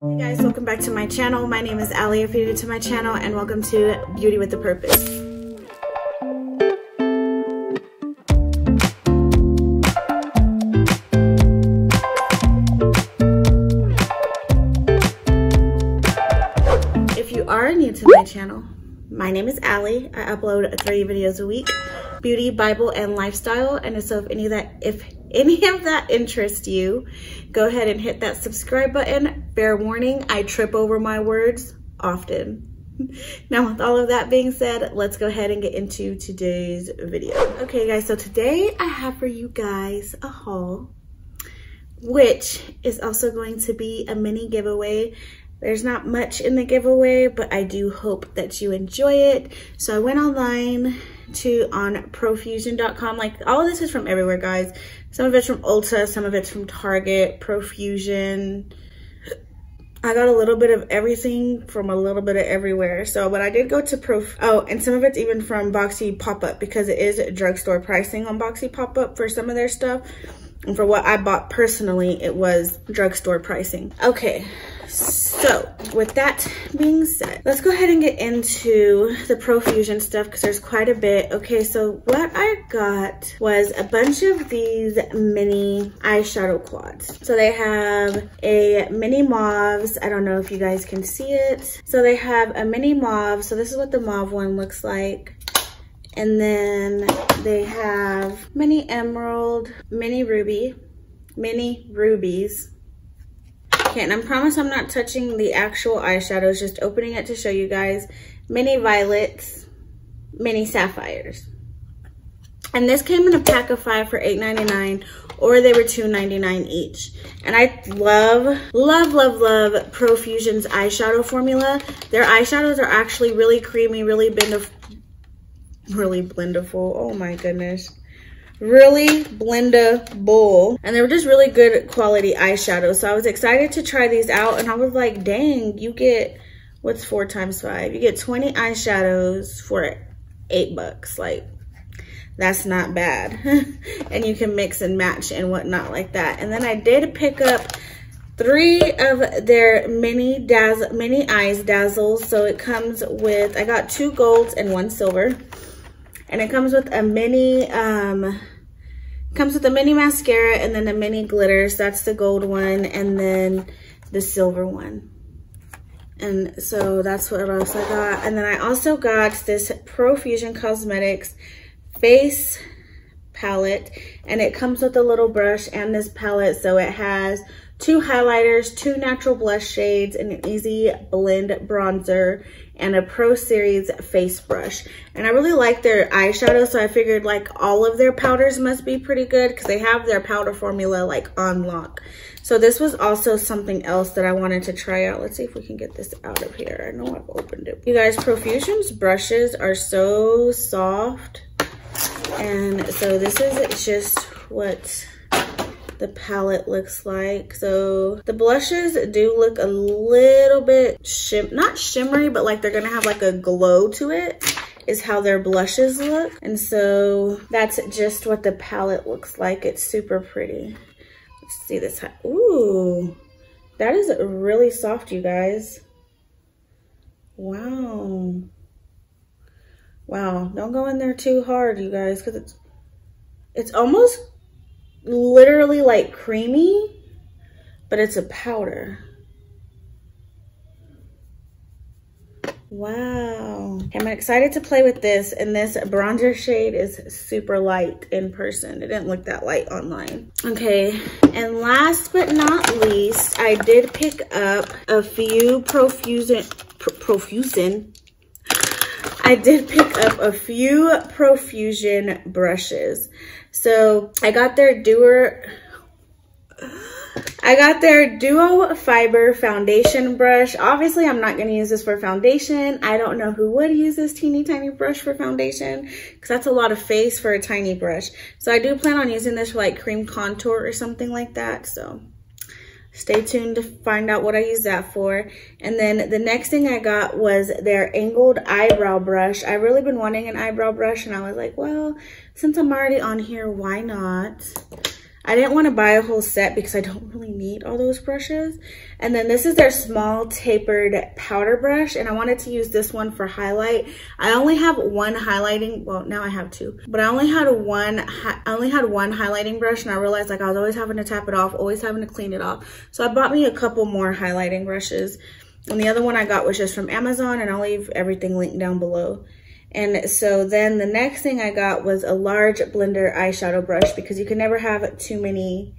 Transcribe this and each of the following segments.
Hey guys, welcome back to my channel. My name is Allie if you're new to my channel and welcome to Beauty with a Purpose. My name is Allie. I upload three videos a week, beauty, Bible, and lifestyle. And so if any of that, if any of that interests you, go ahead and hit that subscribe button. Fair warning, I trip over my words often. Now with all of that being said, let's go ahead and get into today's video. Okay guys, so today I have for you guys a haul, which is also going to be a mini giveaway there's not much in the giveaway, but I do hope that you enjoy it. So I went online to on profusion.com. Like all this is from everywhere, guys. Some of it's from Ulta, some of it's from Target, Profusion. I got a little bit of everything from a little bit of everywhere. So, but I did go to Prof. Oh, and some of it's even from Boxy Pop-Up because it is drugstore pricing on Boxy Pop-Up for some of their stuff. And for what I bought personally, it was drugstore pricing. Okay, so with that being said, let's go ahead and get into the Profusion stuff because there's quite a bit. Okay, so what I got was a bunch of these mini eyeshadow quads. So they have a mini mauves. I don't know if you guys can see it. So they have a mini mauve. So this is what the mauve one looks like. And then they have mini emerald, mini ruby, mini rubies, And I promise I'm not touching the actual eyeshadows, just opening it to show you guys. Mini violets, mini sapphires. And this came in a pack of five for $8.99 or they were $2.99 each. And I love, love, love, love Profusion's eyeshadow formula. Their eyeshadows are actually really creamy, really blendable, really blendable. Oh my goodness really blendable. And they were just really good quality eyeshadows. So i was excited to try these out and i was like dang you get what's four times five? You get 20 eyeshadows for eight bucks. Like that's not bad. And you can mix and match and whatnot like that. And then i did pick up three of their mini dazzle mini eyes dazzles. So it comes with i got two golds and one silver and it comes with a mini, um, comes with a mini mascara and then a mini glitters. That's the gold one and then the silver one. And so that's what else I got. And then I also got this Profusion Cosmetics face palette and it comes with a little brush and this palette so it has two highlighters two natural blush shades and an easy blend bronzer and a Pro Series face brush. And I really like their eyeshadow, so I figured like all of their powders must be pretty good because they have their powder formula like on lock. So this was also something else that I wanted to try out. Let's see if we can get this out of here. I know I've opened it. You guys, Profusion's brushes are so soft. And so this is just what the palette looks like. So the blushes do look a little bit, shim not shimmery, but like they're gonna have like a glow to it is how their blushes look. And so that's just what the palette looks like. It's super pretty. Let's see this. Ooh, that is really soft, you guys. Wow. Wow, don't go in there too hard, you guys, because it's, it's almost literally like creamy, but it's a powder. Wow. I'm excited to play with this and this bronzer shade is super light in person. It didn't look that light online. Okay, and last but not least, I did pick up a few Profusion, Profusion, I did pick up a few Profusion brushes. So I got their Doer, I got their Duo Fiber Foundation Brush. Obviously, I'm not going to use this for foundation. I don't know who would use this teeny tiny brush for foundation because that's a lot of face for a tiny brush. So I do plan on using this for like cream contour or something like that. So stay tuned to find out what I use that for. And then the next thing I got was their angled eyebrow brush. I've really been wanting an eyebrow brush and I was like, well, since I'm already on here, why not? I didn't want to buy a whole set because I don't really need all those brushes. And then this is their small tapered powder brush. And I wanted to use this one for highlight. I only have one highlighting, well, now I have two. But I only had one, I only had one highlighting brush and I realized like I was always having to tap it off, always having to clean it off. So I bought me a couple more highlighting brushes. And the other one I got was just from Amazon and I'll leave everything linked down below. And so then the next thing I got was a large blender eyeshadow brush because you can never have too many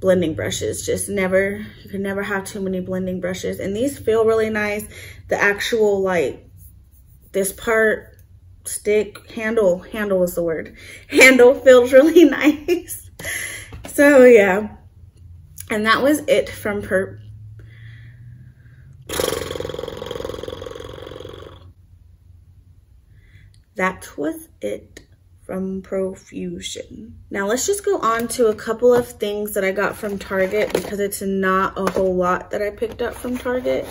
blending brushes. Just never, you can never have too many blending brushes. And these feel really nice. The actual like, this part, stick, handle, handle is the word. Handle feels really nice. So yeah. And that was it from per that was it from Profusion. Now let's just go on to a couple of things that I got from Target because it's not a whole lot that I picked up from Target.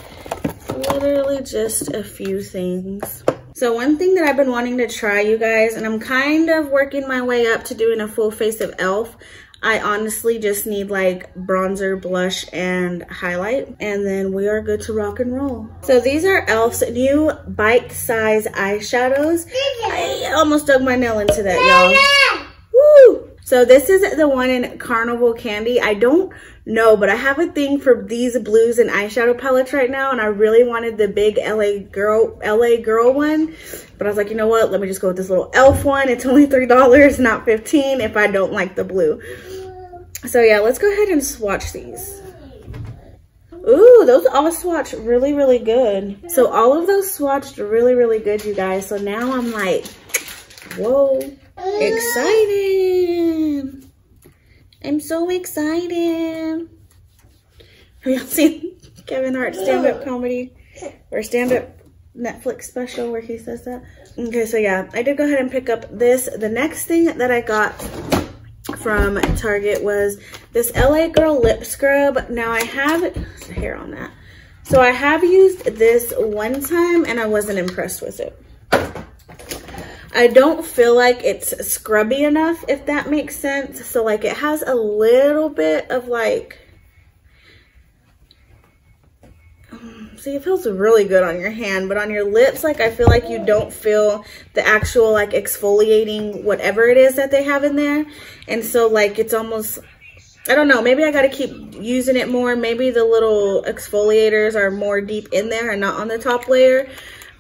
Literally just a few things. So one thing that I've been wanting to try, you guys, and I'm kind of working my way up to doing a full face of e.l.f. I honestly just need like bronzer, blush, and highlight. And then we are good to rock and roll. So these are e.l.f.'s new bite-size eyeshadows. I almost dug my nail into that, y'all. So this is the one in Carnival Candy. I don't know, but I have a thing for these blues and eyeshadow palettes right now, and I really wanted the big LA girl, LA girl one. But I was like, you know what? Let me just go with this little e.l.f. one. It's only $3, not 15 if I don't like the blue. So yeah, let's go ahead and swatch these. Ooh, those all swatch really, really good. So all of those swatched really, really good, you guys. So now I'm like, whoa, excited. I'm so excited. Have y'all seen Kevin Hart's stand-up comedy or stand-up Netflix special where he says that? Okay, so yeah, I did go ahead and pick up this. The next thing that I got from Target was this LA Girl Lip Scrub. Now I have hair on that. So I have used this one time and I wasn't impressed with it. I don't feel like it's scrubby enough, if that makes sense. So like it has a little bit of like um, See, it feels really good on your hand, but on your lips, like I feel like you don't feel the actual like exfoliating whatever it is that they have in there. And so like it's almost, I don't know, maybe I got to keep using it more. Maybe the little exfoliators are more deep in there and not on the top layer.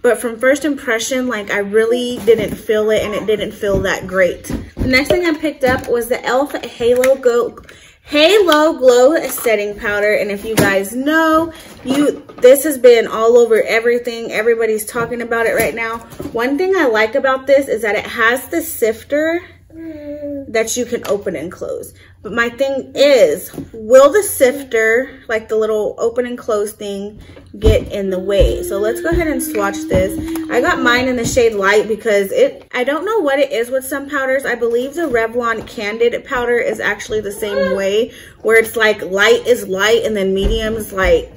But from first impression, like I really didn't feel it and it didn't feel that great. The next thing I picked up was the e.l.f. Halo Go Halo Glow Setting Powder. And if you guys know, you this has been all over everything. Everybody's talking about it right now. One thing I like about this is that it has the sifter that you can open and close. But my thing is, will the sifter, like the little open and close thing, get in the way? So let's go ahead and swatch this. I got mine in the shade light because it, I don't know what it is with some powders. I believe the Revlon Candid powder is actually the same way, where it's like light is light and then medium is like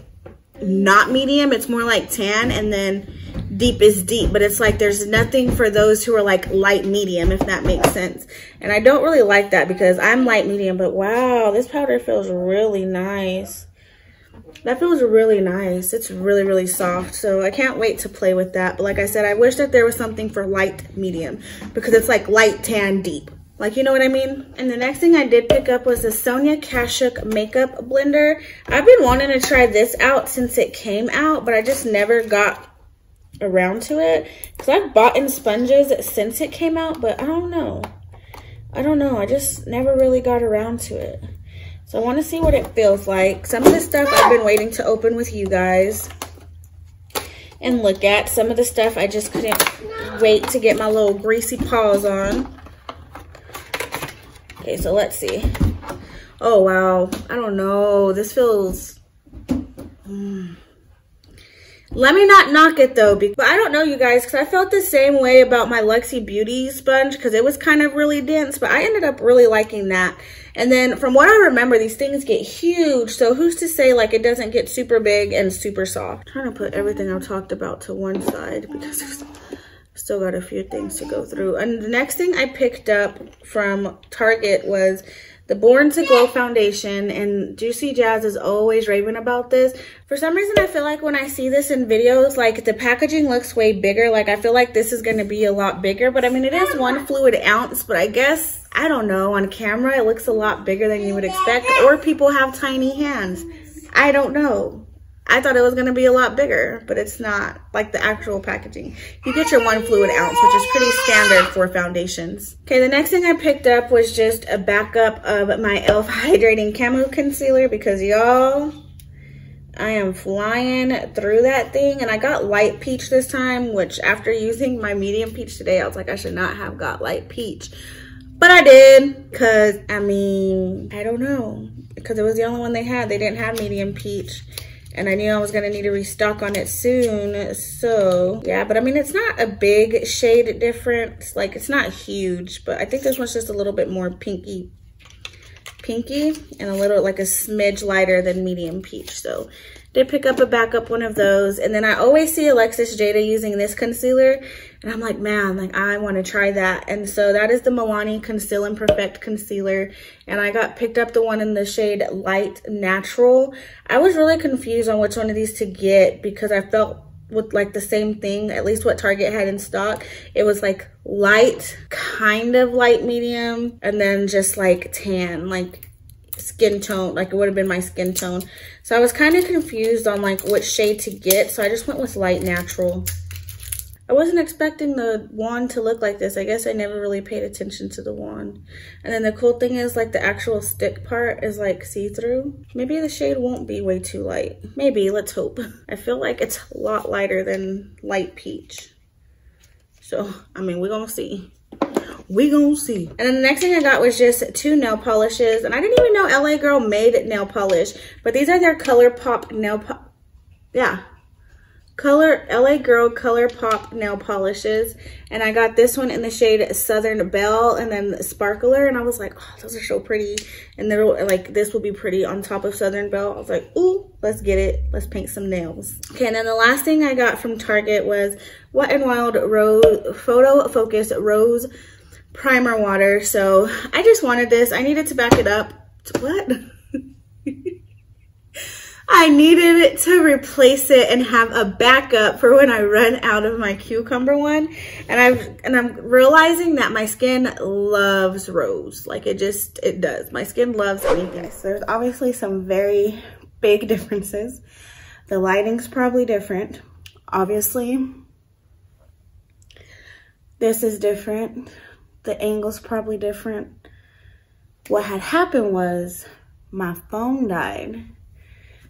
not medium. It's more like tan and then deep is deep, but it's like there's nothing for those who are like light medium, if that makes sense. And I don't really like that because I'm light medium, but wow, this powder feels really nice. That feels really nice. It's really, really soft. So I can't wait to play with that. But like I said, I wish that there was something for light medium because it's like light tan deep. Like, you know what I mean? And the next thing I did pick up was the Sonia Kashuk Makeup Blender. I've been wanting to try this out since it came out, but I just never got around to it because I've bought in sponges since it came out, but I don't know. I don't know. I just never really got around to it. So I want to see what it feels like. Some of the stuff I've been waiting to open with you guys and look at. Some of the stuff I just couldn't wait to get my little greasy paws on. Okay, so let's see. Oh, wow. I don't know. This feels... Mm. Let me not knock it though, but I don't know you guys, because I felt the same way about my Luxie Beauty sponge, because it was kind of really dense, but I ended up really liking that. And then from what I remember, these things get huge, so who's to say like it doesn't get super big and super soft. I'm trying to put everything I've talked about to one side, because there's still got a few things to go through. And the next thing I picked up from Target was the Born to Glow foundation and Juicy Jazz is always raving about this. For some reason, I feel like when I see this in videos, like the packaging looks way bigger. Like I feel like this is going to be a lot bigger, but I mean, it is one fluid ounce, but I guess, I don't know, on camera, it looks a lot bigger than you would expect or people have tiny hands. I don't know. I thought it was going to be a lot bigger, but it's not like the actual packaging. You get your one fluid ounce, which is pretty standard for foundations. Okay, the next thing I picked up was just a backup of my e.l.f. Hydrating Camo Concealer because y'all, I am flying through that thing. And I got light peach this time, which after using my medium peach today, I was like, I should not have got light peach. But I did, because, I mean, I don't know. Because it was the only one they had. They didn't have medium peach and I knew I was gonna need to restock on it soon. So yeah, but I mean, it's not a big shade difference. Like it's not huge, but I think this one's just a little bit more pinky, pinky and a little like a smidge lighter than medium peach. So did pick up a backup one of those. And then I always see Alexis Jada using this concealer. And I'm like, man, like I want to try that. And so that is the Milani Conceal and Perfect Concealer. And I got picked up the one in the shade Light Natural. I was really confused on which one of these to get because I felt with like the same thing, at least what Target had in stock. It was like light, kind of light medium, and then just like tan. Like skin tone, like it would have been my skin tone. So I was kind of confused on like what shade to get. So I just went with light natural. I wasn't expecting the wand to look like this. I guess I never really paid attention to the wand. And then the cool thing is like the actual stick part is like see-through. Maybe the shade won't be way too light. Maybe, let's hope. I feel like it's a lot lighter than light peach. So, I mean, we're gonna see we gonna see. And then the next thing I got was just two nail polishes. And I didn't even know LA Girl made nail polish. But these are their ColourPop nail polish. Yeah. Color LA Girl Color Pop nail polishes. And I got this one in the shade Southern Belle and then Sparkler. And I was like, oh, those are so pretty. And they're like, this will be pretty on top of Southern Belle. I was like, ooh, let's get it. Let's paint some nails. Okay, and then the last thing I got from Target was Wet n Wild Rose Photo Focus Rose primer water. So I just wanted this. I needed to back it up. What? I needed it to replace it and have a backup for when I run out of my cucumber one. And I've and I'm realizing that my skin loves rose. Like it just it does. My skin loves anything. So there's obviously some very big differences. The lighting's probably different. Obviously, this is different the angle's probably different. What had happened was my phone died.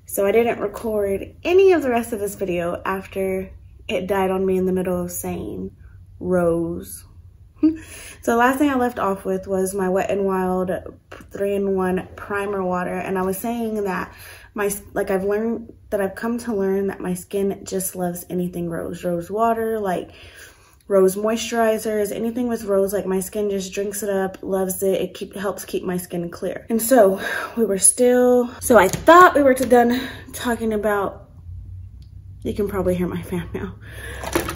So I didn't record any of the rest of this video after it died on me in the middle of saying rose. so the last thing I left off with was my Wet n Wild 3-in-1 primer water. And I was saying that my, like I've learned, that I've come to learn that my skin just loves anything rose. Rose water, like rose moisturizers, anything with rose, like my skin just drinks it up, loves it. It keep, helps keep my skin clear. And so we were still, so I thought we were done talking about, you can probably hear my fan now.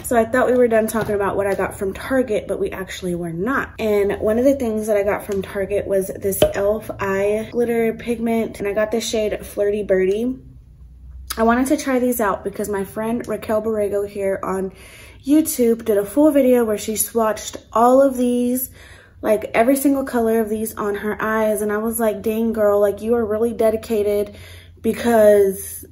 So I thought we were done talking about what I got from Target, but we actually were not. And one of the things that I got from Target was this e.l.f. eye glitter pigment. And I got this shade Flirty Birdie. I wanted to try these out because my friend Raquel Borrego here on YouTube did a full video where she swatched all of these, like every single color of these on her eyes. And I was like, dang girl, like you are really dedicated because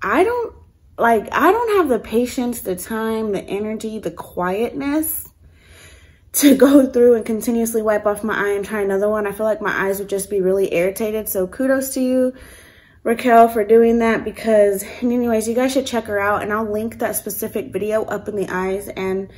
I don't, like, I don't have the patience, the time, the energy, the quietness to go through and continuously wipe off my eye and try another one. I feel like my eyes would just be really irritated. So kudos to you Raquel for doing that because anyways, you guys should check her out and I'll link that specific video up in the eyes and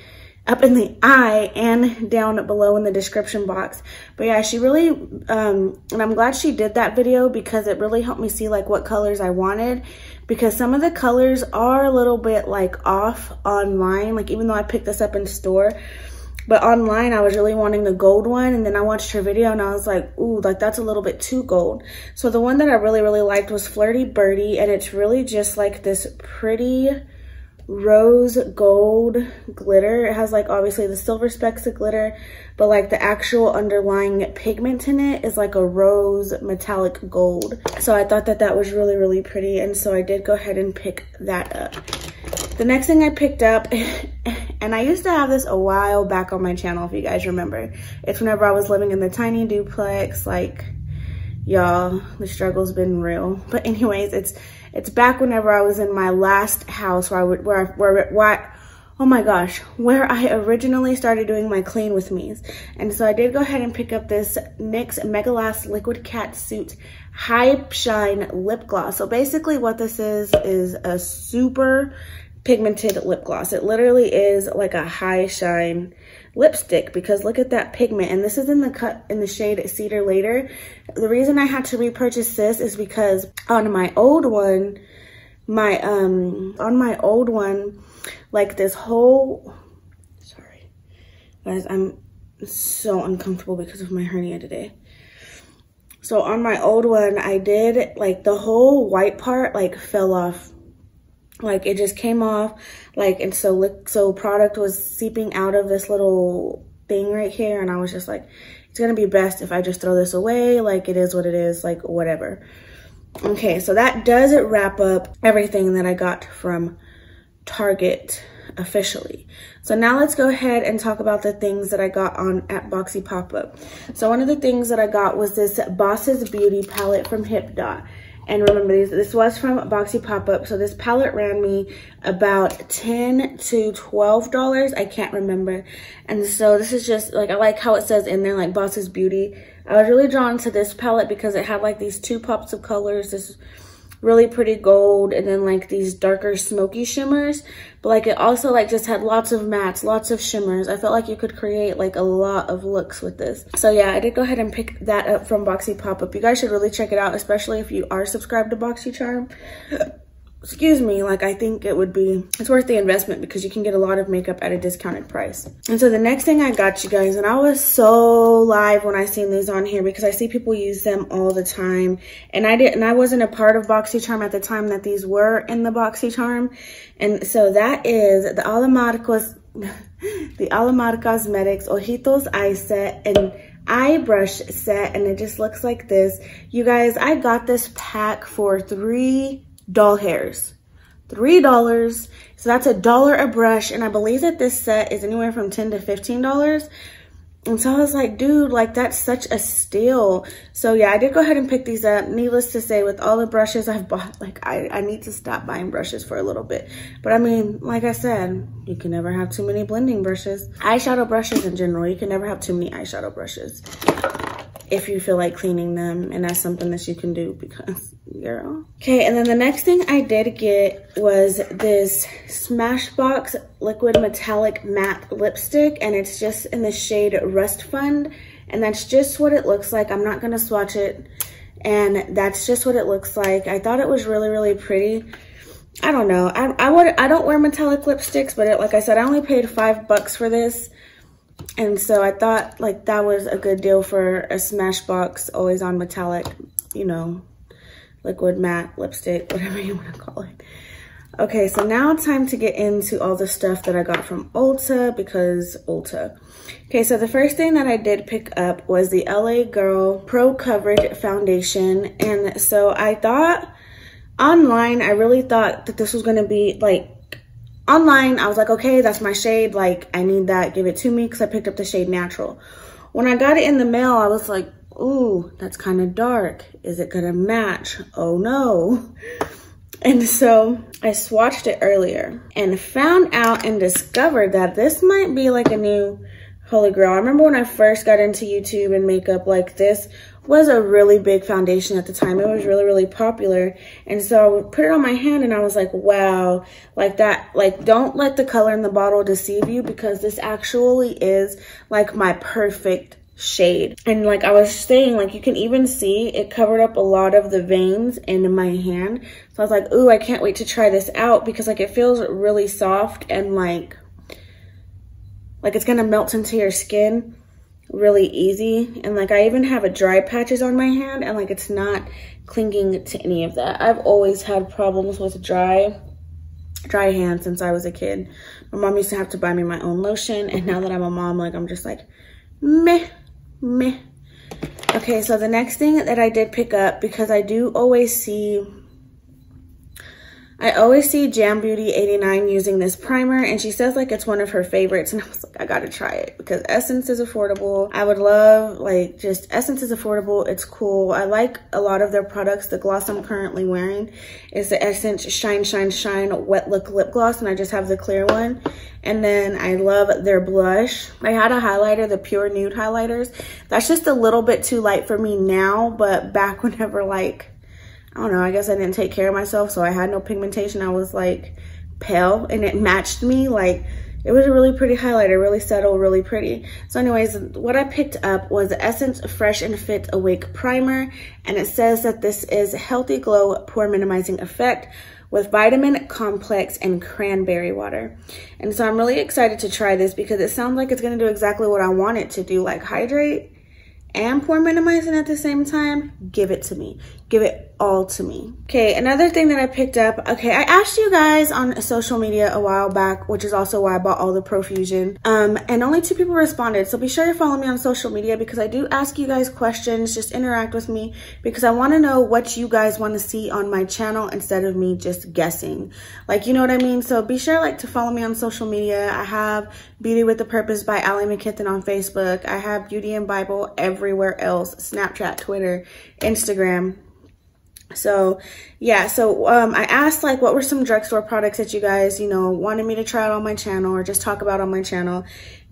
up in the eye and down below in the description box. But yeah, she really, um, and I'm glad she did that video because it really helped me see like what colors I wanted because some of the colors are a little bit like off online. Like even though I picked this up in store, but online, I was really wanting the gold one. And then I watched her video and I was like, ooh, like that's a little bit too gold. So the one that I really, really liked was Flirty Birdie. And it's really just like this pretty rose gold glitter. It has like obviously the silver specks of glitter, but like the actual underlying pigment in it is like a rose metallic gold. So I thought that that was really, really pretty. And so I did go ahead and pick that up. The next thing I picked up, and I used to have this a while back on my channel, if you guys remember. It's whenever I was living in the tiny duplex, like, y'all, the struggle's been real. But anyways, it's it's back whenever I was in my last house where I would, where, where, where, oh my gosh, where I originally started doing my clean with me's. And so I did go ahead and pick up this NYX Mega Last Liquid Cat Suit High Shine Lip Gloss. So basically what this is, is a super pigmented lip gloss. It literally is like a high shine lipstick because look at that pigment. And this is in the cut in the shade Cedar Later. The reason I had to repurchase this is because on my old one, my, um, on my old one, like this whole, sorry, guys, I'm so uncomfortable because of my hernia today. So on my old one, I did like the whole white part like fell off like it just came off like and so so product was seeping out of this little thing right here and I was just like it's gonna be best if I just throw this away like it is what it is like whatever okay so that does it wrap up everything that I got from Target officially. So now let's go ahead and talk about the things that I got on at Boxy Pop-Up. So one of the things that I got was this Boss's Beauty palette from HipDot. And remember, this, this was from Boxy Pop-Up. So this palette ran me about 10 to $12. I can't remember. And so this is just, like, I like how it says in there, like, Boss's Beauty. I was really drawn to this palette because it had, like, these two pops of colors. This really pretty gold and then like these darker smoky shimmers. But like it also like just had lots of mattes lots of shimmers. I felt like you could create like a lot of looks with this. So yeah i did go ahead and pick that up from boxy pop-up. You guys should really check it out especially if you are subscribed to BoxyCharm excuse me, like I think it would be, it's worth the investment because you can get a lot of makeup at a discounted price. And so the next thing I got you guys, and I was so live when I seen these on here because I see people use them all the time. And I didn't, and I wasn't a part of BoxyCharm at the time that these were in the BoxyCharm. And so that is the Alamarcos, the Alamar Cosmetics Ojitos Eye Set. And eye brush set and it just looks like this. You guys, I got this pack for three doll hairs. $3. So that's a dollar a brush. And I believe that this set is anywhere from 10 to $15. And so I was like, dude, like that's such a steal. So yeah, I did go ahead and pick these up. Needless to say, with all the brushes I've bought, like I, I need to stop buying brushes for a little bit. But I mean, like I said, you can never have too many blending brushes. Eyeshadow brushes in general, you can never have too many eyeshadow brushes if you feel like cleaning them and that's something that you can do because girl. Okay and then the next thing i did get was this smashbox liquid metallic matte lipstick and it's just in the shade rust fund and that's just what it looks like. I'm not gonna swatch it and that's just what it looks like. I thought it was really really pretty. I don't know. I, I would i don't wear metallic lipsticks but it, like i said i only paid five bucks for this and so I thought like that was a good deal for a Smashbox always on metallic, you know, liquid matte lipstick, whatever you want to call it. Okay, so now it's time to get into all the stuff that I got from Ulta because Ulta. Okay, so the first thing that I did pick up was the LA Girl Pro Coverage Foundation. And so I thought online, I really thought that this was going to be like online, I was like, okay, that's my shade. Like, I need that. Give it to me because I picked up the shade Natural. When I got it in the mail, I was like, ooh, that's kind of dark. Is it going to match? Oh, no. And so I swatched it earlier and found out and discovered that this might be like a new holy grail. I remember when I first got into YouTube and makeup like this was a really big foundation at the time. It was really, really popular. And so I put it on my hand and I was like, wow, like that, like don't let the color in the bottle deceive you because this actually is like my perfect shade. And like I was saying, like you can even see it covered up a lot of the veins in my hand. So I was like, ooh, I can't wait to try this out because like it feels really soft and like, like it's gonna melt into your skin really easy. And like I even have a dry patches on my hand and like it's not clinging to any of that. I've always had problems with dry dry hands since I was a kid. My mom used to have to buy me my own lotion. And now that I'm a mom, like I'm just like, meh, meh. Okay, so the next thing that I did pick up, because I do always see I always see Jam Beauty 89 using this primer and she says like it's one of her favorites and I was like, I gotta try it because Essence is affordable. I would love like just Essence is affordable. It's cool. I like a lot of their products. The gloss I'm currently wearing is the Essence Shine Shine Shine Wet Look Lip Gloss and I just have the clear one. And then I love their blush. I had a highlighter, the Pure Nude highlighters. That's just a little bit too light for me now, but back whenever like I don't know, I guess I didn't take care of myself, so I had no pigmentation. I was like pale and it matched me. Like it was a really pretty highlighter, really subtle, really pretty. So anyways, what I picked up was Essence Fresh and Fit Awake Primer. And it says that this is Healthy Glow Pore Minimizing Effect with vitamin complex and cranberry water. And so I'm really excited to try this because it sounds like it's gonna do exactly what I want it to do, like hydrate and pore minimizing at the same time. Give it to me. Give it all to me. Okay, another thing that I picked up. Okay, I asked you guys on social media a while back, which is also why I bought all the Profusion. Um, and only two people responded. So be sure to follow me on social media because I do ask you guys questions. Just interact with me because I want to know what you guys want to see on my channel instead of me just guessing. Like, you know what I mean? So be sure like to follow me on social media. I have Beauty with a Purpose by Allie McKithen on Facebook. I have Beauty and Bible everywhere else. Snapchat, Twitter, Instagram. So yeah, so um, I asked like what were some drugstore products that you guys, you know, wanted me to try out on my channel or just talk about on my channel.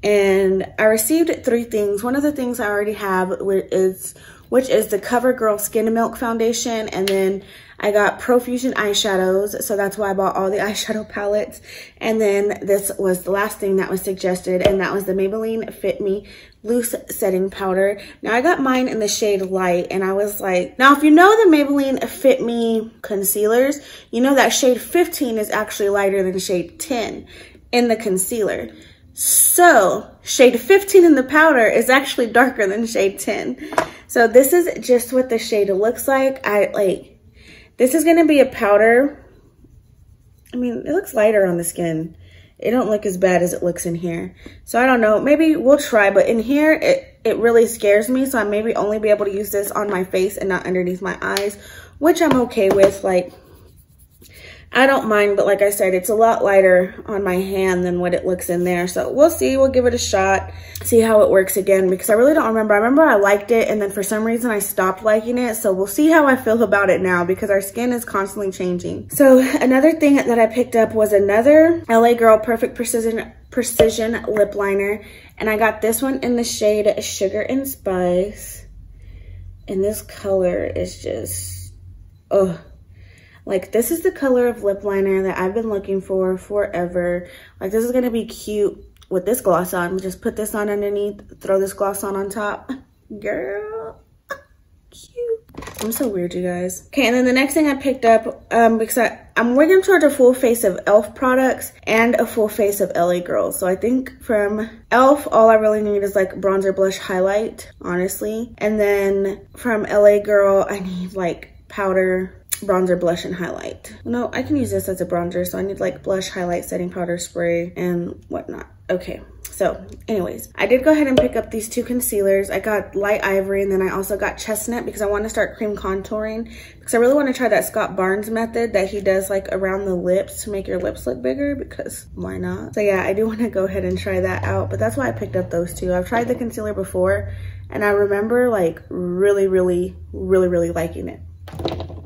And I received three things. One of the things I already have is which is the CoverGirl Skin Milk Foundation. And then I got Profusion eyeshadows. So that's why I bought all the eyeshadow palettes. And then this was the last thing that was suggested. And that was the Maybelline Fit Me Loose Setting Powder. Now I got mine in the shade Light. And I was like, now if you know the Maybelline Fit Me concealers, you know that shade 15 is actually lighter than shade 10 in the concealer. So shade 15 in the powder is actually darker than shade 10. So this is just what the shade looks like. I like, this is gonna be a powder. I mean, it looks lighter on the skin. It don't look as bad as it looks in here. So I don't know, maybe we'll try, but in here, it, it really scares me. So I maybe only be able to use this on my face and not underneath my eyes, which I'm okay with. Like, I don't mind, but like I said, it's a lot lighter on my hand than what it looks in there. So we'll see, we'll give it a shot, see how it works again because I really don't remember. I remember I liked it and then for some reason I stopped liking it. So we'll see how I feel about it now because our skin is constantly changing. So another thing that I picked up was another LA Girl Perfect Precision Precision Lip Liner. And I got this one in the shade Sugar and Spice. And this color is just, oh like this is the color of lip liner that I've been looking for forever. Like this is gonna be cute with this gloss on. Just put this on underneath, throw this gloss on on top. Girl, cute. I'm so weird, you guys. Okay, and then the next thing I picked up, um, because I, I'm working towards a full face of e.l.f. products and a full face of LA Girls. So I think from e.l.f., all I really need is like bronzer, blush, highlight, honestly. And then from LA Girl, I need like powder, bronzer, blush, and highlight. No, I can use this as a bronzer, so I need like blush, highlight, setting powder, spray, and whatnot. Okay, so anyways, I did go ahead and pick up these two concealers. I got Light Ivory, and then I also got Chestnut because I want to start cream contouring because I really want to try that Scott Barnes method that he does like around the lips to make your lips look bigger because why not? So yeah, I do want to go ahead and try that out, but that's why I picked up those two. I've tried the concealer before, and I remember like really, really, really, really liking it.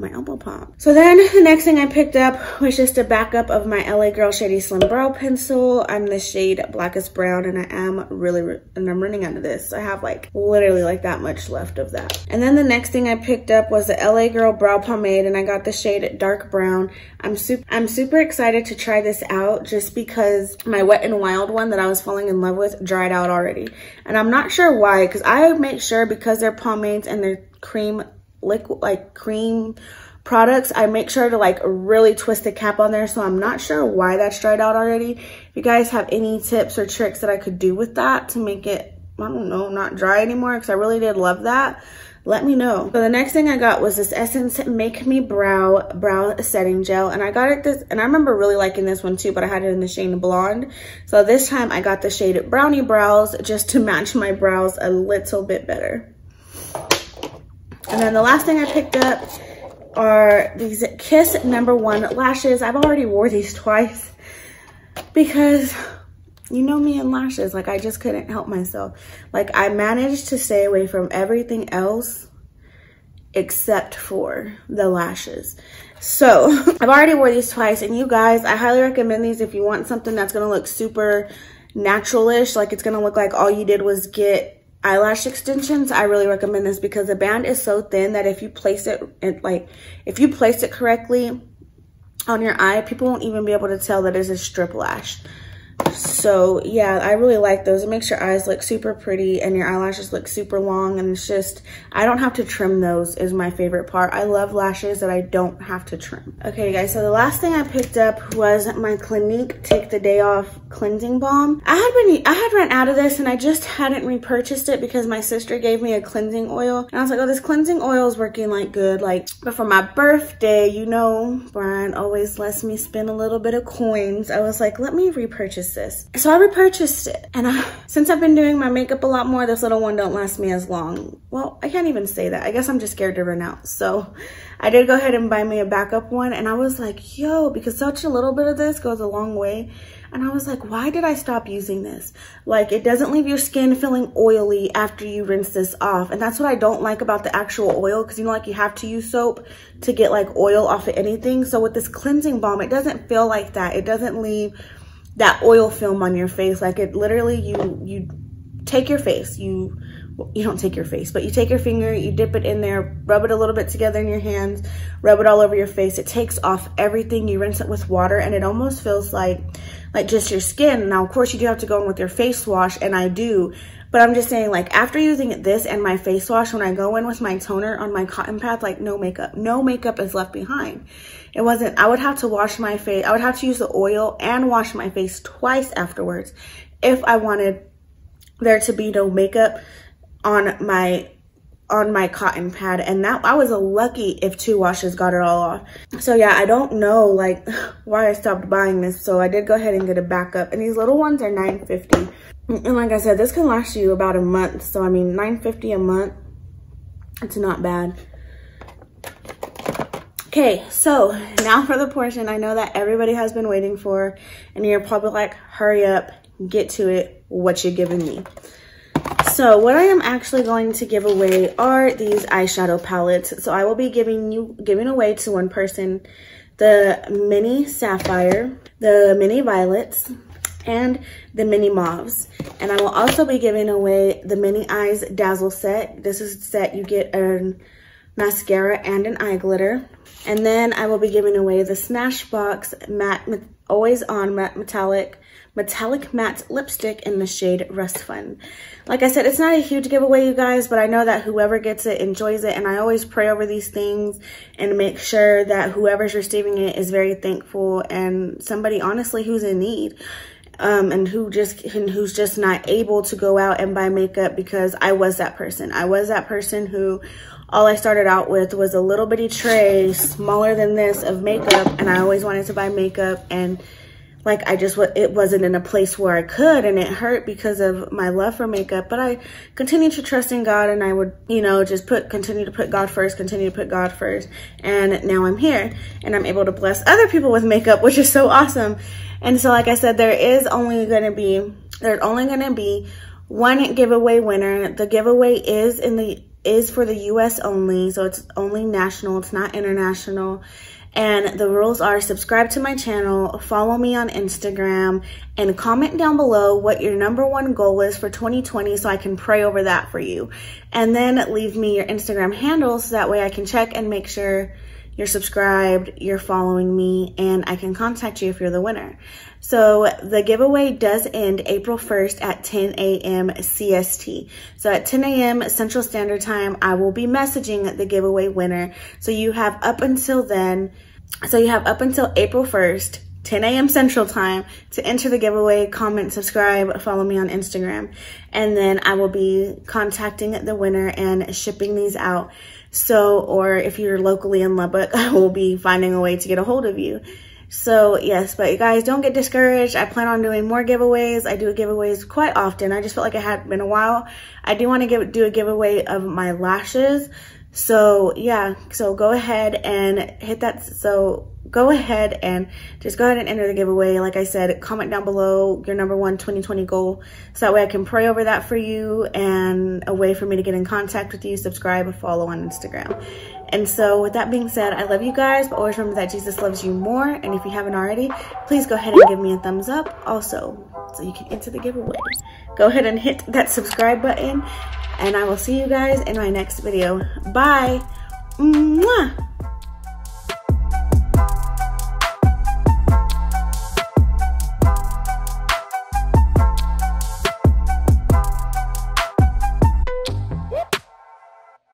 My elbow popped. So then the next thing I picked up was just a backup of my LA Girl Shady Slim Brow Pencil. I'm the shade Blackest Brown and I am really, and I'm running out of this. I have like literally like that much left of that. And then the next thing I picked up was the LA Girl Brow Pomade and I got the shade Dark Brown. I'm super, I'm super excited to try this out just because my Wet n Wild one that I was falling in love with dried out already. And I'm not sure why because I make sure because they're pomades and they're cream liquid like cream products i make sure to like really twist the cap on there so i'm not sure why that's dried out already if you guys have any tips or tricks that i could do with that to make it i don't know not dry anymore because i really did love that let me know. So the next thing I got was this Essence Make Me Brow Brow Setting Gel. And I got it this, and I remember really liking this one too, but I had it in the shade Blonde. So this time I got the shade Brownie Brows just to match my brows a little bit better. And then the last thing I picked up are these Kiss number one lashes. I've already wore these twice because you know me and lashes, like I just couldn't help myself. Like I managed to stay away from everything else except for the lashes. So I've already wore these twice and you guys, I highly recommend these if you want something that's gonna look super naturalish, like it's gonna look like all you did was get eyelash extensions i really recommend this because the band is so thin that if you place it like if you place it correctly on your eye people won't even be able to tell that it's a strip lash so yeah i really like those. It makes your eyes look super pretty and your eyelashes look super long and it's just i don't have to trim those is my favorite part. I love lashes that i don't have to trim. Okay guys so the last thing i picked up was my clinique take the day off cleansing balm. I had been i had run out of this and i just hadn't repurchased it because my sister gave me a cleansing oil and i was like oh this cleansing oil is working like good. Like but for my birthday you know brian always lets me spend a little bit of coins. I was like let me repurchase this. So I repurchased it. And I, since I've been doing my makeup a lot more, this little one don't last me as long. Well, I can't even say that. I guess I'm just scared to run out. So I did go ahead and buy me a backup one. And I was like, yo, because such a little bit of this goes a long way. And I was like, why did I stop using this? Like, it doesn't leave your skin feeling oily after you rinse this off. And that's what I don't like about the actual oil. Because, you know, like you have to use soap to get like oil off of anything. So with this cleansing balm, it doesn't feel like that. It doesn't leave that oil film on your face. Like it literally, you, you take your face, you, you don't take your face, but you take your finger, you dip it in there, rub it a little bit together in your hands, rub it all over your face. It takes off everything. You rinse it with water and it almost feels like, like just your skin. Now, of course, you do have to go in with your face wash and I do, but I'm just saying like after using this and my face wash, when I go in with my toner on my cotton pad, like no makeup, no makeup is left behind. It wasn't, I would have to wash my face. I would have to use the oil and wash my face twice afterwards if I wanted there to be no makeup on my on my cotton pad and that I was lucky if two washes got it all off. So yeah, I don't know like why I stopped buying this. So I did go ahead and get a backup and these little ones are 9.50. And like I said, this can last you about a month. So I mean 9.50 a month, it's not bad. Okay, so now for the portion I know that everybody has been waiting for, and you're probably like, hurry up, get to it, what you giving me. So what I am actually going to give away are these eyeshadow palettes. So I will be giving you giving away to one person the mini sapphire, the mini violets, and the mini mauves. And I will also be giving away the mini eyes dazzle set. This is set you get a mascara and an eye glitter and then I will be giving away the Smashbox Matte, Always On Matte Metallic Metallic Matte Lipstick in the shade Rust Fun. Like I said, it's not a huge giveaway, you guys, but I know that whoever gets it enjoys it. And I always pray over these things and make sure that whoever's receiving it is very thankful and somebody, honestly, who's in need. Um, and who just and who's just not able to go out and buy makeup because I was that person. I was that person who all I started out with was a little bitty tray smaller than this of makeup and I always wanted to buy makeup and like I just it wasn't in a place where I could and it hurt because of my love for makeup but I continued to trust in God and I would you know just put continue to put God first continue to put God first and now I'm here and I'm able to bless other people with makeup which is so awesome and so like I said there is only going to be there's only going to be one giveaway winner the giveaway is in the is for the US only, so it's only national, it's not international. And the rules are subscribe to my channel, follow me on Instagram, and comment down below what your number one goal is for 2020 so I can pray over that for you. And then leave me your Instagram handle so that way I can check and make sure you're subscribed, you're following me, and I can contact you if you're the winner. So the giveaway does end April 1st at 10 a.m. CST. So at 10 a.m. Central Standard Time, I will be messaging the giveaway winner. So you have up until then, so you have up until April 1st 10 a.m. Central Time to enter the giveaway, comment, subscribe, follow me on Instagram. And then I will be contacting the winner and shipping these out. So, or if you're locally in Lubbock, I will be finding a way to get a hold of you. So yes, but you guys don't get discouraged. I plan on doing more giveaways. I do giveaways quite often. I just felt like it had been a while. I do want to give, do a giveaway of my lashes. So yeah, so go ahead and hit that. So go ahead and just go ahead and enter the giveaway. Like I said, comment down below your number one 2020 goal. So that way I can pray over that for you and a way for me to get in contact with you, subscribe and follow on Instagram. And so with that being said, I love you guys, but always remember that Jesus loves you more. And if you haven't already, please go ahead and give me a thumbs up also so you can enter the giveaway. Go ahead and hit that subscribe button and I will see you guys in my next video. Bye. Mwah.